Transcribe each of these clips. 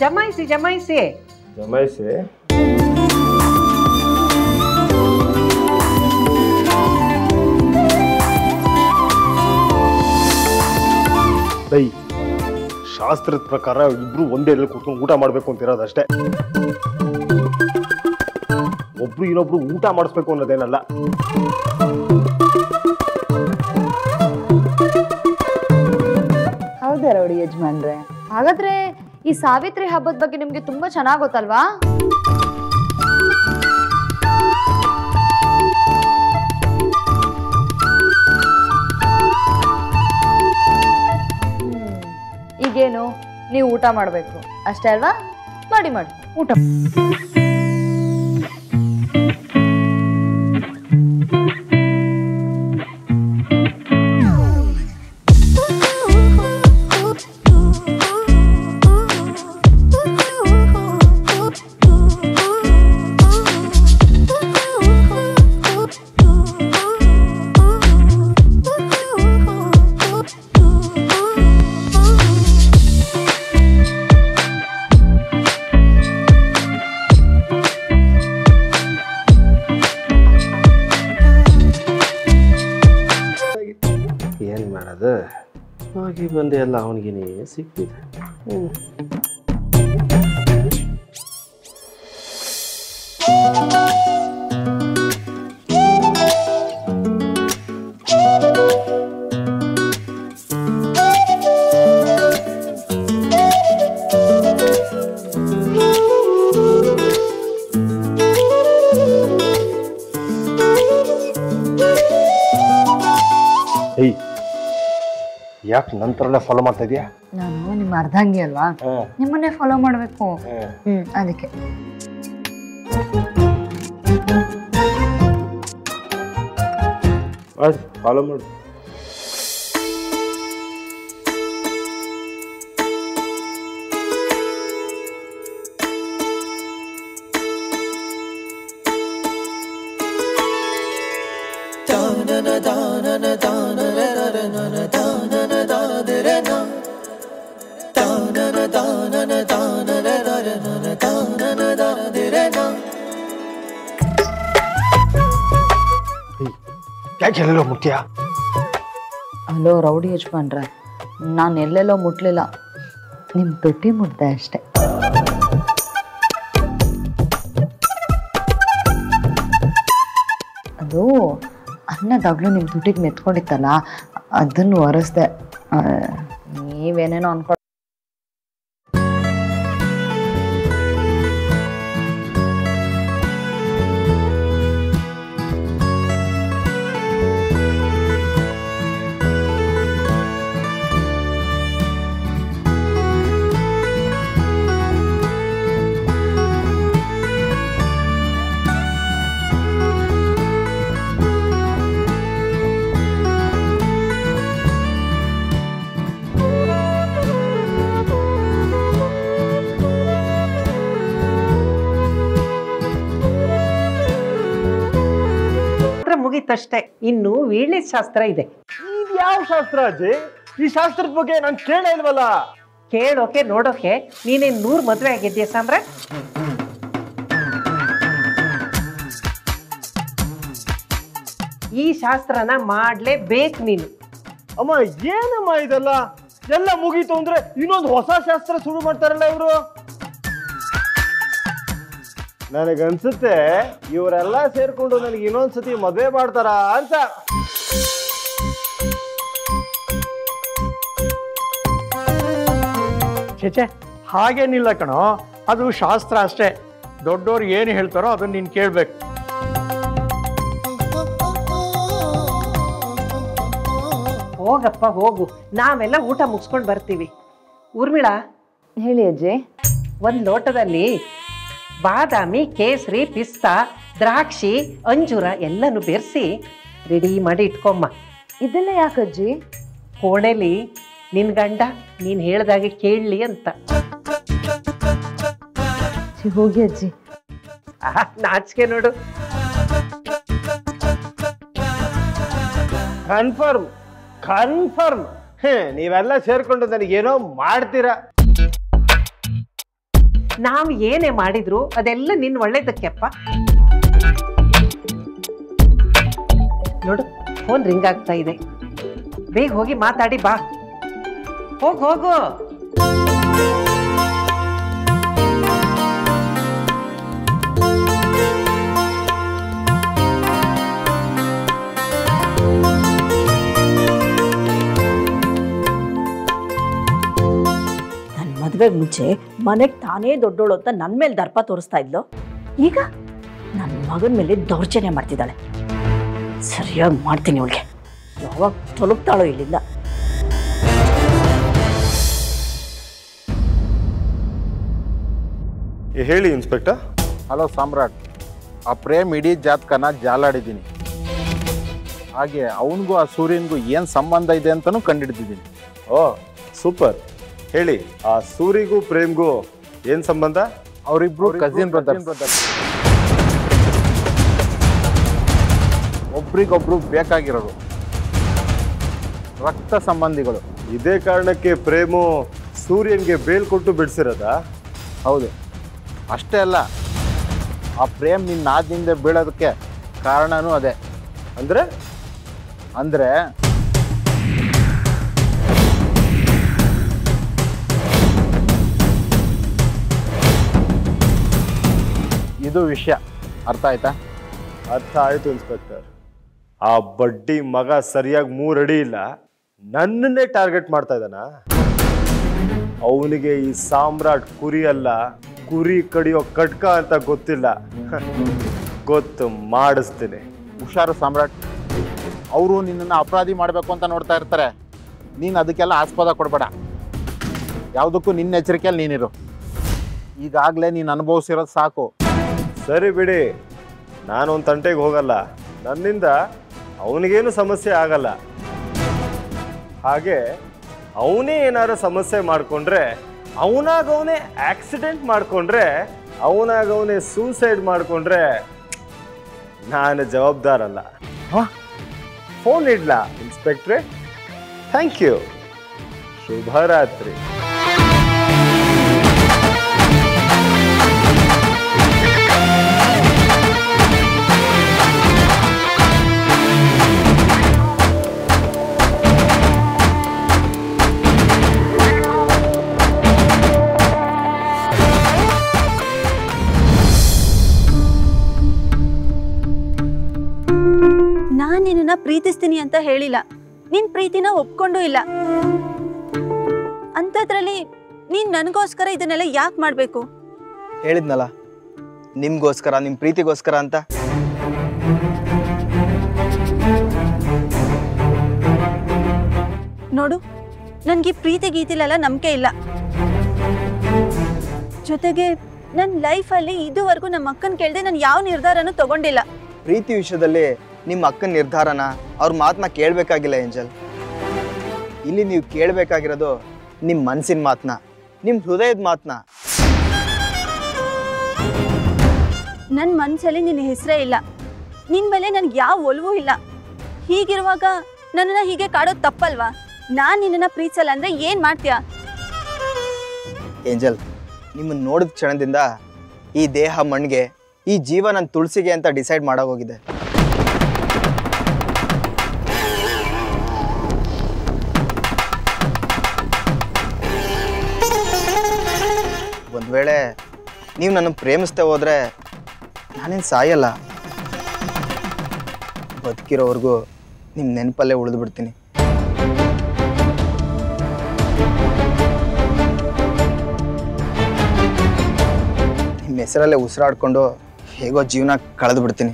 ಜಮಾಯಿಸಿ ಜಮಾಯಿಸಿ. ಜಮಾಯಿಸಿ. ಬೈ ಶಾಸ್ತ್ರದ ಪ್ರಕಾರ ಇಬ್ರು ಒಂದೇ ಎಲ್ಲ ಕೂತ್ಕೊಂಡು ಊಟ ಮಾಡ್ಬೇಕು ಅಂತಿರೋದು ಅಷ್ಟೇ. ಒಬ್ರು ಇನ್ನೊಬ್ರು ಊಟ ಮಾಡಿಸ್ಬೇಕು ಅನ್ನೋದೇನಲ್ಲ. ಹೌದಾ ರೌಡಿ ಯಜಮಾನ್ರೆ. ಹಾಗಾದ್ರೆ ಈ ಸಾವಿತ್ರಿ ಹಬ್ಬದ ಬಗ್ಗೆ ನಿಮ್ಗೆ ತುಂಬಾ ಚೆನ್ನಾಗ್ ಗೊತ್ತಲ್ವಾ. ಈಗೇನು, ನೀವು ಊಟ ಮಾಡಬೇಕು. ಅಷ್ಟೇ ಅಲ್ವಾ? ಮಾಡಿ ಮಾಡಿ. ಊಟ. siellä onkin niin sitten. Mm. ಯಾಕೆ ನಂತರಲ್ಲೇ ಫಾಲೋ ಮಾಡ್ತಾ ಇದೀಯಾ? ನಾನು ನಿಮ್ಮ ಅರ್ಧಂಗಿ ಅಲ್ವಾ? ನಿಮ್ಮನ್ನೇ ಫಾಲೋ ಮಾಡಬೇಕು. ಹ್ಮ್ ಅದಕ್ಕೆ. ಫಾಲೋ ಮಾಡು. ಯಾಕೆ ಎಲ್ಲೋ ಮುಖ್ಯ ಹಲೋ ರೌಡಿ ಯಜಮಾನ್ರೆ, ನಾನು ಎಲ್ಲೆಲ್ಲೋ ಮುಟ್ಲಿಲ್ಲ. ನಿಮ್ಮ ತೊಟ್ಟಿ ಮುಟ್ದೆ ಅಷ್ಟೆ. ಅದು ಅನ್ನದಾಗ್ಲೂ ನಿಮ್ಮ ತುಟಿಗೆ ಮೆತ್ಕೊಂಡಿತ್ತಲ್ಲ, ಅದನ್ನು ಒರೆಸ್ದೆ. ನೀವೇನೇನೋ ಅನ್ಕೊ ಮುಗೀತಷ್ಟೇ ಇನ್ನು ವೀಳ್ಯ ಶಾಸ್ತ್ರ ಇದೆ. ಇದು ಯಾವ ಶಾಸ್ತ್ರ ಅಜ್ಜಿ? ಈ ಶಾಸ್ತ್ರದ ಬಗ್ಗೆ ನಾನು ಕೇಳೇ ಇಲ್ವಲ್ಲ? ಕೇಳೋಕೆ ನೋಡೋಕೆ ನೀನೇನ್ ನೂರ್ ಮದ್ವೆ ಆಗಿದ್ಯ ಸಾಂದ್ರ ಈ ಶಾಸ್ತ್ರನ ಮಾಡ್ಲೇಬೇಕು ನೀನು. ಅಮ್ಮ ಏನಮ್ಮ ಇದೆಲ್ಲ? ಎಲ್ಲ ಮುಗೀತು ಅಂದ್ರೆ ಇನ್ನೊಂದು ಹೊಸ ಶಾಸ್ತ್ರ ಶುರು ಮಾಡ್ತಾರಲ್ಲ ಇವರು? ನನಗನ್ಸುತ್ತೆ ಇವರೆಲ್ಲ ಸೇರ್ಕೊಂಡು ನನಗೆ ಇನ್ನೊಂದ್ಸತಿ ಮದುವೆ ಮಾಡ್ತಾರ ಅಂತ. ಚೇಚೆ ಹಾಗೇನಿಲ್ಲ ಕಣೋ. ಅದು ಶಾಸ್ತ್ರ ಅಷ್ಟೇ. ದೊಡ್ಡೋರು ಏನು ಹೇಳ್ತಾರೋ ಅದನ್ನ ನೀನು ಕೇಳಬೇಕು. ಹೋಗಪ್ಪ ಹೋಗು. ನಾವೆಲ್ಲ ಊಟ ಮುಗಿಸ್ಕೊಂಡು ಬರ್ತೀವಿ. ಊರ್ಮಿಳಾ? ಹೇಳಿ ಅಜ್ಜೆ. ಒಂದು ಲೋಟದಲ್ಲಿ ಬಾದಾಮಿ ಕೇಸರಿ ಪಿಸ್ತಾ ದ್ರಾಕ್ಷಿ ಅಂಜೂರ ಎಲ್ಲನೂ ಬೆರೆಸಿ ರೆಡಿ ಮಾಡಿ ಇಟ್ಕೊಮ್ಮ. ಇದೆಲ್ಲ ಯಾಕಜ್ಜಿ? ಕೋಣೆಲಿ ನಿನ್ ಗಂಡ ನೀನ್ ಹೇಳ್ದಾಗೆ ಕೇಳಲಿ ಅಂತ. ಹೋಗಿ ಅಜ್ಜಿ. ಆಹಾ, ನಾಚಿಕೆ ನೋಡು. Confirm confirm. ನೀವೆಲ್ಲ ಸೇರ್ಕೊಂಡು ನನಗೇನೋ ಮಾಡ್ತೀರಾ? ನಾವು ಏನೇ ಮಾಡಿದ್ರು ಅದೆಲ್ಲ ನಿನ್ನ ಒಳ್ಳೇದಕ್ಕೆಪ್ಪ ನೋಡು ಫೋನ್ ರಿಂಗ್ ಆಗ್ತಾ ಇದೆ. ಬೇಗ ಹೋಗಿ ಮಾತಾಡಿ ಬಾ. ಹೋಗ್, ಹೋಗು. ಮದುವೆಗೆ ಮುಂಚೆ ಮನೆಗೆ ತಾನೇ ದೊಡ್ಡೋಳು ಅಂತ ನನ್ನ ಮೇಲೆ ದರ್ಪ ತೋರಿಸ್ತಾ ಇದ್ಲು. ಈಗ ನನ್ನ ಮಗನ ಮೇಲೆ ದೌರ್ಜನ್ಯ ಮಾಡ್ತಿದ್ದಾಳೆ. ಸರಿಯಾಗಿ ಮಾಡ್ತೀನಿ ಅವಳಿಗೆ. ಯಾವಾಗ ತೊಲಗ್ತಾಳೋ ಇಲ್ಲಿಂದ. ಏ, ಹೇಳಿ ಇನ್ಸ್ಪೆಕ್ಟರ್. ಹಲೋ ಸಾಮ್ರಾಟ್ ಆ ಪ್ರೇಮ್ ಇಡೀ ಜಾತಕನ ಜಾಲಾಡಿದ್ದೀನಿ. ಹಾಗೆ ಅವನಿಗೂ ಆ ಸೂರ್ಯನಿಗೂ ಏನು ಸಂಬಂಧ ಇದೆ ಅಂತಲೂ ಕಂಡುಹಿಡಿದಿದ್ದೀನಿ ಓ ಸೂಪರ್. ಹೇಳಿ ಆ ಸೂರಿಗೂ ಪ್ರೇಮ್ಗೂ ಏನ್ ಸಂಬಂಧ? ಅವರಿಬ್ರು ಕಸಿನ್ ಬ್ರದರ್ಸ್ ಒಬ್ರಿಗೊಬ್ರು ಬೇಕಾಗಿರೋರು. ರಕ್ತ ಸಂಬಂಧಿಗಳು. ಇದೇ ಕಾರಣಕ್ಕೆ ಪ್ರೇಮು ಸೂರ್ಯನ್ಗೆ ಬೇಲ್ ಬಿಡಿಸಿರೋದ? ಹೌದು. ಅಷ್ಟೇ ಅಲ್ಲ ಆ ಪ್ರೇಮ್ ನಿನ್ನ ನಾದಿನಿಂದ ಬೀಳೋದಕ್ಕೆ ಕಾರಣನೂ ಅದೇ. ಅಂದ್ರೆ? ಅಂದರೆ ಇದು ವಿಷಯ. ಅರ್ಥ ಆಯ್ತಾ? ಅರ್ಥ ಆಯ್ತು ಇನ್ಸ್ಪೆಕ್ಟರ್. ಆ ಬಡ್ಡಿ ಮಗ ಸರಿಯಾಗಿ ಮೂರಡಿ ಅಡಿ ಇಲ್ಲ. ನನ್ನನ್ನೇ ಟಾರ್ಗೆಟ್ ಮಾಡ್ತಾ ಇದ್ದಾನ. ಅವನಿಗೆ ಈ ಸಾಮ್ರಾಟ್ ಕುರಿ ಅಲ್ಲ ಕುರಿ ಕಡಿಯೋ ಕಟ್ಕ ಅಂತ ಗೊತ್ತಿಲ್ಲ. ಗೊತ್ತು ಮಾಡಿಸ್ತೀನಿ. ಹುಷಾರು ಸಾಮ್ರಾಟ್. ಅವರು ನಿನ್ನನ್ನು ಅಪರಾಧಿ ಮಾಡಬೇಕು ಅಂತ ನೋಡ್ತಾ ಇರ್ತಾರೆ. ನೀನು ಅದಕ್ಕೆಲ್ಲ ಆಸ್ಪದ ಕೊಡಬೇಡ. ಯಾವುದಕ್ಕೂ ನಿನ್ನ ಎಚ್ಚರಿಕೆಯಲ್ಲಿ ನೀನಿರು. ಈಗಾಗಲೇ ನೀನು ಅನುಭವಿಸಿರೋದು ಸಾಕು. ಸರಿ ಬಿಡಿ. ನಾನೊಂದು ತಂಟೆಗೆ ಹೋಗಲ್ಲ. ನನ್ನಿಂದ ಅವನಿಗೇನು ಸಮಸ್ಯೆ ಆಗಲ್ಲ. ಹಾಗೆ ಅವನೇ ಏನಾದ್ರು ಸಮಸ್ಯೆ ಮಾಡಿಕೊಂಡ್ರೆ, ಅವನಾಗವನೇ ಆಕ್ಸಿಡೆಂಟ್ ಮಾಡಿಕೊಂಡ್ರೆ, ಅವನಾಗವನೇ ಸೂಸೈಡ್ ಮಾಡಿಕೊಂಡ್ರೆ ನಾನು ಜವಾಬ್ದಾರಲ್ಲ. ಫೋನ್ ಇಡ್ಲಾ ಇನ್ಸ್ಪೆಕ್ಟ್ರೆ ಥ್ಯಾಂಕ್ ಯು ಶುಭರಾತ್ರಿ. ಅಂತ ಹೇಳಿಲ್ಲ. ನಿನ್ ಪ್ರೀತಿನ ಒಪ್ಕೊಂಡು ಇಲ್ಲ. ಅಂಥದ್ರಲ್ಲಿ ನೀನ್ ನನಗೋಸ್ಕರ ಇದನ್ನೆಲ್ಲ ಯಾಕೆ ಮಾಡ್ಬೇಕು? ಹೇಳಿದ್ನಲ್ಲ ನಿಮ್ಗೋಸ್ಕರ ನಿಮ್ಮ ಪ್ರೀತಿಗೋಸ್ಕರ ಅಂತ? ನೋಡು ನನ್ಗೆ ಪ್ರೀತಿ ಗೀತಿಲೆಲ್ಲ ನಂಬಿಕೆ ಇಲ್ಲ. ಜೊತೆಗೆ ನನ್ನ ಲೈಫಲ್ಲಿ ಇದುವರೆಗೂ ನಮ್ಮ ಅಕ್ಕನ ಕೇಳದೆ ನಾನು ಯಾವ ನಿರ್ಧಾರನೂ ತಗೊಂಡಿಲ್ಲ. ಪ್ರೀತಿ ವಿಷಯದಲ್ಲಿ ನಿಮ್ಮ ಅಕ್ಕನ ನಿರ್ಧಾರನ? ಅವ್ರ ಮಾತನ್ನ ಕೇಳಬೇಕಾಗಿಲ್ಲ ಏಂಜಲ್. ಇಲ್ಲಿ ನೀವು ಕೇಳಬೇಕಾಗಿರೋದು ನಿಮ್ಮ ಮನಸ್ಸಿನ ಮಾತನ್ನ ನಿಮ್ಮ ಹೃದಯದ ಮಾತನ್ನ ನನ್ನ ಮನಸ್ಸಲ್ಲಿ ನಿನ್ನ ಹೆಸರೇ ಇಲ್ಲ. ನಿನ್ನ ಮೇಲೆ ನನ್ಗೆ ಯಾವ ಒಲವೂ ಇಲ್ಲ. ಹೀಗಿರುವಾಗ ನನ್ನನ್ನ ಹೀಗೆ ಕಾಡೋದು ತಪ್ಪಲ್ವಾ? ನಾನು ನಿನ್ನನ್ನು ಪ್ರೀತಿಸಲ್ಲ ಅಂದ್ರೆ ಏನು ಮಾಡ್ತೀಯ? ಏಂಜಲ್ ನಿಮ್ಮನ್ನು ನೋಡಿದ ಕ್ಷಣದಿಂದ ಈ ದೇಹ ಮಣ್ಣಿಗೆ ಈ ಜೀವ ನನ್ನ ತುಳಸಿಗೆ ಅಂತ ಡಿಸೈಡ್ ಮಾಡೋಗೋಗಿದೆ ನೀವು ನನ್ನ ಪ್ರೇಮಿಸ್ತಾ ಹೋದ್ರೆ ನಾನೇನು ಸಾಯಲ್ಲ. ಬದುಕಿರೋವರೆಗೂ ನಿಮ್ಮ ನೆನಪಲ್ಲೇ ಉಳಿದು ಬಿಡ್ತೀನಿ ನಿಮ್ಮ ಹೆಸರಲ್ಲೇ ಉಸಿರಾಡ್ಕೊಂಡು ಹೇಗೋ ಜೀವನ ಕಳೆದು ಬಿಡ್ತೀನಿ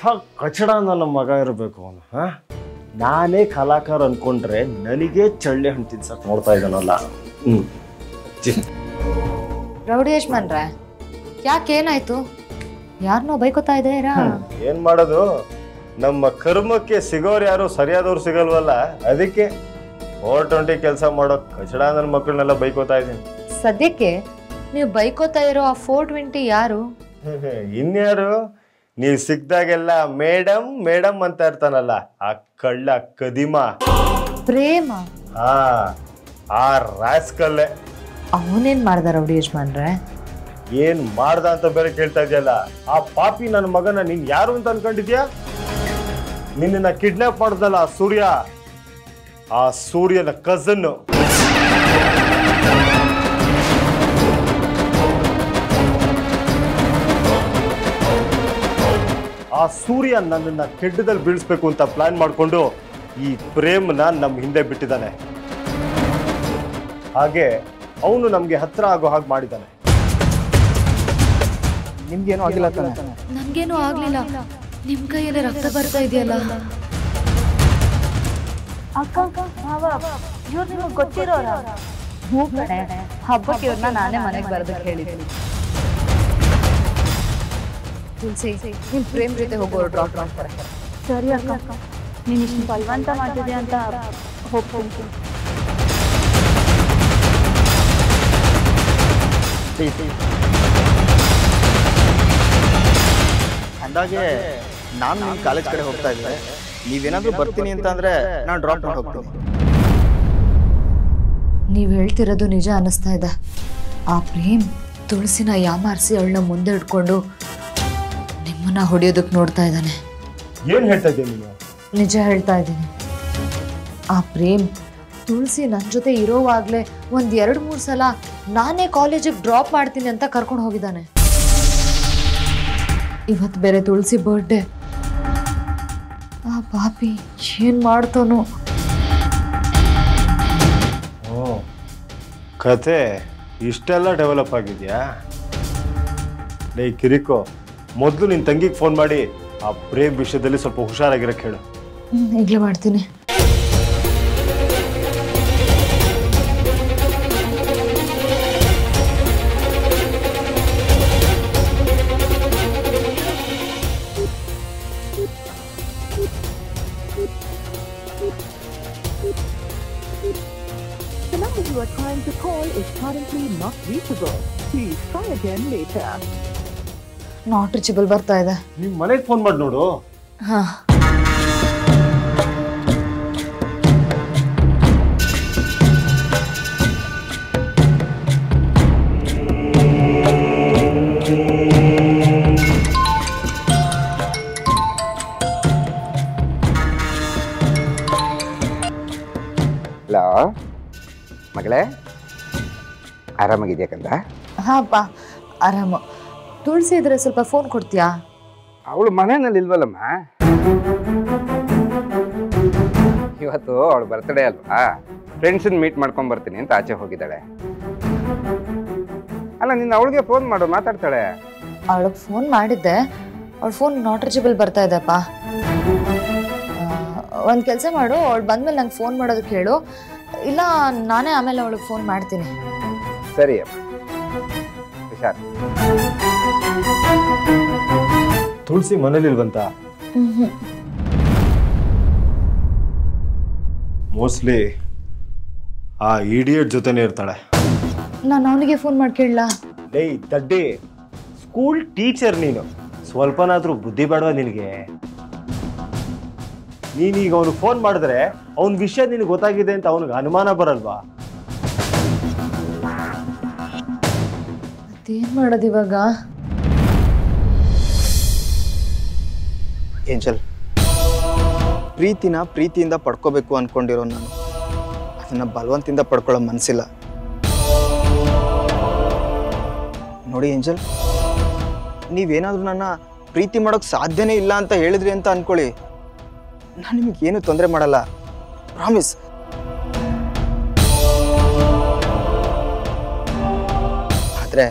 ಎಂಥ ಕಚಡ ನನ್ನ ಮಗ ಇರಬೇಕು ಅವನು ಹಾ? ನಾನೇ ಕಲಾಕಾರ ಅನ್ಕೊಂಡ್ರೆ ನನಗೆ ಚಳ್ಳೆ ಹಣ್ಣು ತಿನ್ಸಕ್ ನೋಡ್ತಾ ಇದ್ದಾನಲ್ಲ. ಛೀ. ರೌಡಿ ಯಶ್ಮನ್ರೆ ಯಾಕೇನಾಯ್ತು ಯಾರನ್ನೋ ಬೈಕೋತಾ ಇದ್ದೀರಾ? ಏನ್ ಮಾಡೋದು? ನಮ್ಮ ಕರ್ಮಕ್ಕೆ ಸಿಗೋರು ಯಾರು ಸರಿಯಾದವ್ರು ಸಿಗಲ್ವಲ್ಲ ಅದಕ್ಕೆ ಓವರ್ ಟ್ವೆಂಟಿ ಕೆಲಸ ಮಾಡೋ ಕಚಡ ನನ್ನ ಮಕ್ಕಳನ್ನೆಲ್ಲ ಬೈಕೋತಾ ಇದ್ದೀನಿ. ಸದ್ಯಕ್ಕೆ ನೀವು ಬೈಕೋತಾ ಇರೋ ಆ ಫೋರ್ ಟ್ವೆಂಟಿ ಯಾರು? ಇನ್ಯಾರು? ನೀವು ಸಿಕ್ದಾಗೆಲ್ಲ ಮೇಡಮ್ ಮೇಡಮ್ ಅಂತ ಇರ್ತಾನಲ್ಲ ಆ ಕಳ್ಳ ಕದಿಮ. ಪ್ರೇಮ? ಹಾ ಆ ರಾಸ್ಕಲ್ಲೇ. ಅವನೇನ್ ಮಾಡ್ದ ರೌಡಿ ಯಜಮಾನ್ರೆ? ಏನ್ ಮಾಡ್ದ ಅಂತ ಬೇರೆ ಕೇಳ್ತಾ ಇದೆಯಲ್ಲ ಆ ಪಾಪಿ ನನ್ನ ಮಗನ ನೀನ್ ಯಾರು ಅಂತ ಅನ್ಕೊಂಡಿದ್ಯಾ? ನಿನ್ನ ಕಿಡ್ನಾಪ್ ಮಾಡ್ದಲ್ಲ ಆ ಸೂರ್ಯ ಆ ಸೂರ್ಯನ ಕಸನ್ ಆ ಸೂರ್ಯ ನನ್ನನ್ನು ಕೆಡ್ಡದಲ್ಲಿ ಬೀಳಿಸ್ಬೇಕು ಅಂತ ಪ್ಲಾನ್ ಮಾಡಿಕೊಂಡು ಈ ಪ್ರೇಮ್ನ ನಮ್ಮ ಹಿಂದೆ ಬಿಟ್ಟಿದ್ದಾನೆ. ಹಾಗೆ ಅವನು ನಮಗೆ ಹತ್ರ ಆಗೋ ಹಾಗೆ ಮಾಡಿದ್ದಾನೆ. ನಿಮ್ಗೇನು ಆಗಿಲ್ಲ ತಾನೆ? ನನ್ಗೇನು ಆಗ್ಲಿಲ್ಲ. ನಿಮ್ ಕೈಯಲ್ಲಿ ರಕ್ತ ಬರ್ತಾ ಇದೆಯಲ್ಲ. ಅಕ್ಕ ಮಾವ ಇವ್ರು ನಿಮಗೆ ಗೊತ್ತಿರೋರ? ಹ್ಞೂ ಕಣೆ. ಹಬ್ಬಕ್ಕೆ ಇವ್ರನ್ನ ನಾನೇ ಮನೆಗೆ ಬರೋದಕ್ಕೆ ಹೇಳಿದ್ದೀನಿ ತುಳಸಿ ನಿಮ್ ಪ್ರೇಮ್ ಜೊತೆ ಹೋಗೋರು ಡ್ರಾಪ್ ಮಾಡ್ತಾರೆ. ಸರಿ ಅಕ್ಕ. ನೀನು ಇಷ್ಟು ಬಲವಂತ ಮಾಡ್ತಿದ್ದೆ ಅಂತ ಹೋಗ್ತೀನಿ. ಅಂದಾಗೆ ನಾನು ನಿಮ್ಮ ಕಾಲೇಜ್ ಕಡೆ ಹೋಗ್ತಾ ಇದ್ದೆ ನೀವೇನಾದ್ರೂ ಬರ್ತೀನಿ ಅಂತ ಅಂದ್ರೆ ನಾನು ಡ್ರಾಪ್ ಮಾಡಿ ಹೋಗ್ತೀನಿ. ನೀವು ಹೇಳ್ತಿರೋದು ನಿಜ ಅನ್ನಿಸ್ತಾ ಇದೆ. ಆ ಪ್ರೇಮ್ ತುಳಸಿನ ಯಾಮಾರಿಸಿ ಅವಳನ್ನ ಮುಂದೆ ಇಟ್ಕೊಂಡು ನಿಮ್ಮನ್ನ ಹೊಡೆಯೋದಕ್ಕೆ ನೋಡ್ತಾ ಇದ್ದಾನೆ. ಏನು ಹೇಳ್ತಾ ಇದ್ದೀನಿ ನೀನು? ನಿಜ ಹೇಳ್ತಾ ಇದ್ದೀನಿ. ಆ ಪ್ರೇಮ್ ತುಳಸಿ ನನ್ನ ಜೊತೆ ಇರೋವಾಗಲೇ ಒಂದು ಎರಡು ಮೂರು ಸಲ ನಾನೇ ಕಾಲೇಜಿಗೆ ಡ್ರಾಪ್ ಮಾಡ್ತೀನಿ ಅಂತ ಕರ್ಕೊಂಡು ಹೋಗಿದ್ದಾನೆ. ಇವತ್ತು ಬೇರೆ ತುಳಸಿ ಬರ್ಡೇ ಆ ಪಾಪಿ ಏನು ಮಾಡ್ತಾನೋ. ಓ ಕತೆ ಇಷ್ಟೆಲ್ಲ ಡೆವಲಪ್ ಆಗಿದೆಯಾ? ಲೇ ಕಿರಿಕೋ ಮೊದಲು ನಿನ್ನ ತಂಗಿಗೆ ಫೋನ್ ಮಾಡಿ ಆ ಪ್ರೇಮ್ ವಿಷಯದಲ್ಲಿ ಸ್ವಲ್ಪ ಹುಷಾರಾಗಿರಕ್ಕೆ ಹೇಳು ಈಗಲೇ ಮಾಡ್ತೀನಿ The number you are trying to call is currently not reachable. Please try again later. Not reachable ಬರ್ತಾ ಇದೆ. ನಿಮ್ಮ ಮನೆಗೆ ಫೋನ್ ಮಾಡಿ ನೋಡು. ಹಾಂ. ಹಲೋ ಮಗಳೇ? ಆರಾಮಾಗಿದೆಯಾ ಕಂದ? ಹಾಂಪ್ಪ ಆರಾಮ. ತುಳಸಿ ಇದ್ರೆ ಸ್ವಲ್ಪ ಫೋನ್ ಕೊಡ್ತೀಯಾ? ಅವಳು ಮನೆಯಲ್ಲಿ ಇಲ್ವಲ್ಲಮ್ಮ ಇವತ್ತು ಅವಳು ಬರ್ತಡೇ ಅಲ್ವಾ? ಫ್ರೆಂಡ್ಸನ್ನ ಮೀಟ್ ಮಾಡ್ಕೊಂಡ್ ಬರ್ತೀನಿ ಅಂತ ಆಚೆ ಹೋಗಿದ್ದಾಳೆ. ಅಲ್ಲ ನಿನ್ನ ಅವಳಿಗೆ ಫೋನ್ ಮಾಡು ಮಾತಾಡ್ತಾಳೆ. ಅವಳಿಗೆ ಫೋನ್ ಮಾಡಿದ್ದೆ. ಅವಳ ಫೋನ್ ನಾಟ್ ರೀಚಬಲ್ ಬರ್ತಾ ಇದೆಪ್ಪ ಒಂದು ಕೆಲಸ ಮಾಡು ಅವಳು ಬಂದ್ಮೇಲೆ ನಂಗೆ ಫೋನ್ ಮಾಡೋದಕ್ಕೆ ಹೇಳು. ಇಲ್ಲ ನಾನೇ ಆಮೇಲೆ ಅವಳಿಗೆ ಫೋನ್ ಮಾಡ್ತೀನಿ. ಸರಿ ಅಪ್ಪ ಹುಷಾರ್. ತುಳಸಿ ಮನೇಲಿಲ್ವಂತ ಮೋಸ್ಟ್ಲಿ ಆ ಇಡಿಯಟ್ ಜೊತೆನೇ ಇರ್ತಾಳೆ. ನಾನು ಅವನಿಗೆ ಫೋನ್ ಮಾಡಿ ಕೇಳಲಾ? ಲೇ ದಡ್ಡಿ ಸ್ಕೂಲ್ ಟೀಚರ್ ನೀನು. ಸ್ವಲ್ಪನಾದ್ರೂ ಬುದ್ಧಿ ಬೇಡವಾ ನಿನಗೆ? ನೀನೀಗ ಅವನು ಫೋನ್ ಮಾಡಿದ್ರೆ ಅವನ ವಿಷಯ ನಿನಗೆ ಗೊತ್ತಾಗಿದೆ ಅಂತ ಅವನಿಗೆ ಅನುಮಾನ ಬರಲ್ವಾ? ಏನ್ ಮಾಡೋದು ಇವಾಗ? ಏಂಜಲ್. ಪ್ರೀತಿನ ಪ್ರೀತಿಯಿಂದ ಪಡ್ಕೋಬೇಕು ಅನ್ಕೊಂಡಿರೋ ನಾನು. ಅದನ್ನ ಬಲವಂತಿಂದ ಪಡ್ಕೊಳ್ಳೋ ಮನಸ್ಸಿಲ್ಲ ನೋಡಿ ಏಂಜಲ್, ನೀವೇನಾದ್ರೂ ನನ್ನ ಪ್ರೀತಿ ಮಾಡೋಕೆ ಸಾಧ್ಯನೇ ಇಲ್ಲ ಅಂತ ಹೇಳಿದ್ರಿ ಅಂತ ಅನ್ಕೊಳ್ಳಿ. ನಾನು ನಿಮ್ಗೆ ಏನು ತೊಂದರೆ ಮಾಡಲ್ಲ. ಪ್ರಾಮಿಸ್ ಆದರೆ,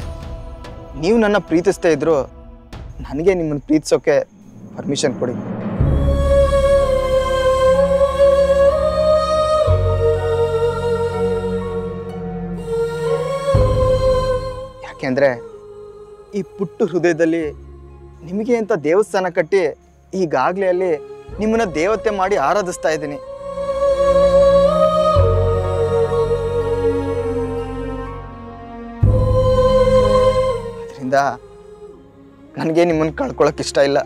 ನೀವು ನನ್ನ ಪ್ರೀತಿಸ್ತಾ ಇದ್ರು, ನನಗೆ ನಿಮ್ಮನ್ನು ಪ್ರೀತಿಸೋಕೆ ಪರ್ಮಿಷನ್ ಕೊಡಿ. ಯಾಕೆಂದ್ರೆ ಈ ಪುಟ್ಟು ಹೃದಯದಲ್ಲಿ ನಿಮಗೆ ಅಂತ ದೇವಸ್ಥಾನ ಕಟ್ಟಿ ಈಗಾಗಲೇ ಅಲ್ಲಿ ನಿಮ್ಮನ್ನ ದೇವತೆ ಮಾಡಿ ಆರಾಧಿಸ್ತಾ ಇದ್ದೀನಿ. ಅದರಿಂದ ನನಗೆ ನಿಮ್ಮನ್ನು ಕಳ್ಕೊಳಕ್ಕೆ ಇಷ್ಟ ಇಲ್ಲ.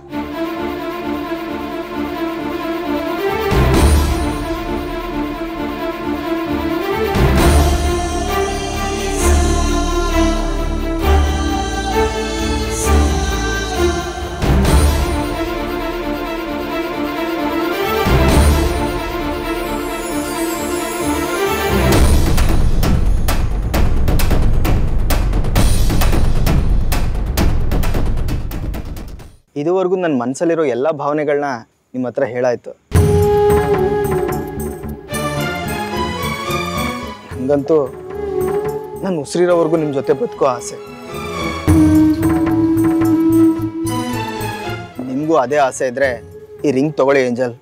ಇದುವರೆಗೂ ನನ್ನ ಮನಸ್ಸಲ್ಲಿರೋ ಎಲ್ಲ ಭಾವನೆಗಳನ್ನ ನಿಮ್ಮ ಹತ್ರ ಹೇಳಾಯ್ತು. ನನಗಂತೂ ನಾನು ಉಸಿರಿರೋವರೆಗೂ ನಿಮ್ಮ ಜೊತೆ ಬದುಕೋ ಆಸೆ. ನಿಮಗೂ ಅದೇ ಆಸೆ ಇದ್ರೆ ಈ ರಿಂಗ್ ತಗೊಳ್ಳಿ ಏಂಜಲ್.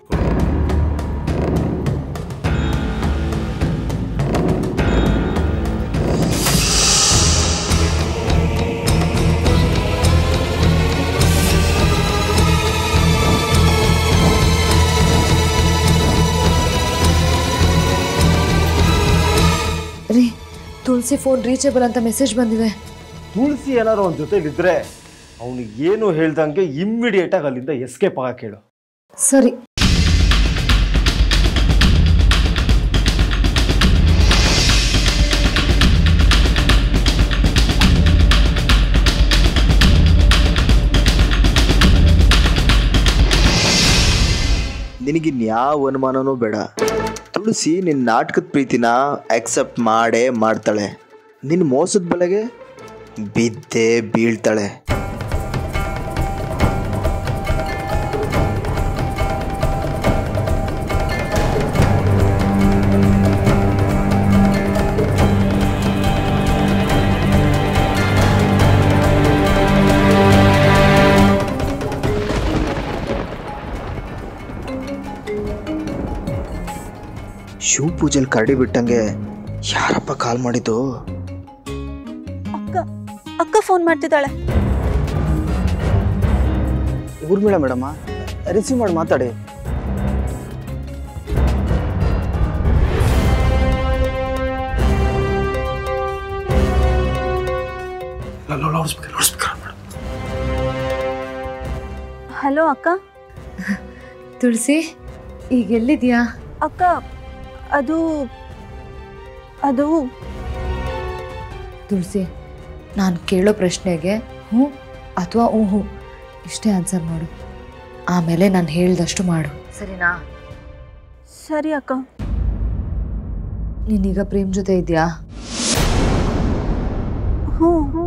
ತುಳಸಿ ಫೋನ್ ರೀಚೇಬಲ್ ಅಂತ ಮೆಸೇಜ್ ಬಂದಿದೆ. ತುಳಸಿ ಏನಾರು ಅವನ ಜೊತೆಲಿದ್ರೆ ಅವನಿಗೆ ಏನು ಹೇಳ್ದಂಗೆ ಇಮ್ಮಿಡಿಯೇಟ್ ಆಗಿ ಅಲ್ಲಿಂದ ಎಸ್ಕೇಪ್ ಆಗಕ್ಕೆ ಹೇಳು. ಸರಿ. ನಿನಗಿನ್ಯಾವ ಅನುಮಾನನೂ ಬೇಡ. ತುಳಸಿ ನಿನ್ನ ನಾಟಕದ ಪ್ರೀತಿನ ಅಕ್ಸೆಪ್ಟ್ ಮಾಡೇ ಮಾಡ್ತಾಳೆ. ನಿನ್ನ ಮೋಸದ ಬಲೆಗೆ ಬಿದ್ದೇ ಬೀಳ್ತಾಳೆ. ಶಿವ ಪೂಜೆಲಿ ಕರಡಿ ಬಿಟ್ಟಂಗೆ ಯಾರಪ್ಪ ಕಾಲ್ ಮಾಡಿದ್ದು ಅಕ್ಕ ಅಕ್ಕ ಫೋನ್ ಮಾಡ್ತಿದ್ದಾಳೆ ಊರ್ಮಿಳ ಮೇಡಮ್ಮ ರಿಸೀವ್ ಮಾಡಿ ಮಾತಾಡಿ ಹಲೋ ಅಕ್ಕ ತುಳಸಿ ಈಗ ಎಲ್ಲಿದ್ಯಾ ಅಕ್ಕ ಅದು ಅದು. ತುಳಸಿ ನಾನು ಕೇಳೋ ಪ್ರಶ್ನೆಗೆ ಹ್ಞೂ ಅಥವಾ ಹ್ಞೂ ಹ್ಞೂ ಇಷ್ಟೇ ಆನ್ಸರ್ ಮಾಡು. ಆಮೇಲೆ ನಾನು ಹೇಳ್ದಷ್ಟು ಮಾಡು. ಸರಿನಾ? ಸರಿ ಅಕ್ಕ. ನೀನೀಗ ಪ್ರೇಮ್ ಜೊತೆ ಇದೆಯಾ? ಹ್ಞೂ ಹ್ಞೂ